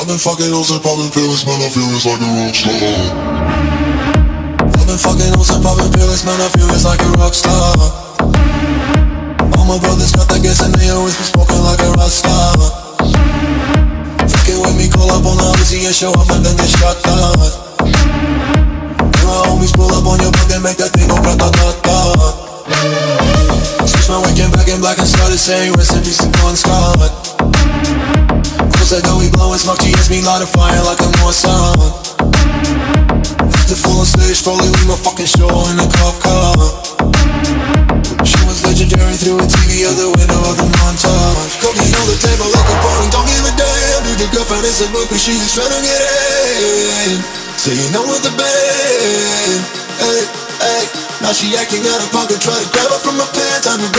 I've been fucking hoes and popping pills, man, I feel it's like a rock star. I've been fucking hoes and popping pills, man, I feel it's like a rock star. All my brothers got that gas and they always be smoking like a rock star. Fucking with me, call up on the Uzi and show up and then get shot down. And my homies pull up on your block and make that thing go grata-ta-ta. Switch my weekend back in black and started saying peace to Bon Scott. I know we blowin' smoke, GS me light a fire like I'm. The full stage, probably leave my fucking show in a cop car. She was legendary through a TV out the window of the montage. Cocaine on the table like a party, don't give a damn. Dude, your girlfriend is a groupie, she just tryna get in. Say you know with the band. Hey, hey. Now she acting out of pocket, try to grab her from my pants. I'm a bitch.